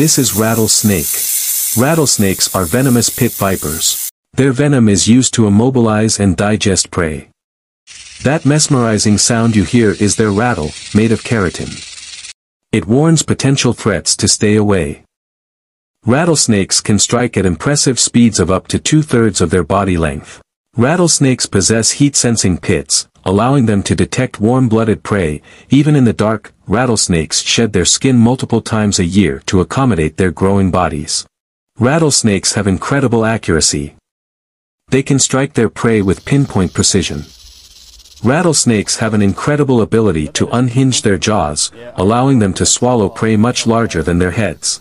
This is rattlesnake. Rattlesnakes are venomous pit vipers. Their venom is used to immobilize and digest prey. That mesmerizing sound you hear is their rattle, made of keratin. It warns potential threats to stay away. Rattlesnakes can strike at impressive speeds of up to two-thirds of their body length. Rattlesnakes possess heat-sensing pits, allowing them to detect warm-blooded prey, even in the dark, rattlesnakes shed their skin multiple times a year to accommodate their growing bodies. Rattlesnakes have incredible accuracy. They can strike their prey with pinpoint precision. Rattlesnakes have an incredible ability to unhinge their jaws, allowing them to swallow prey much larger than their heads.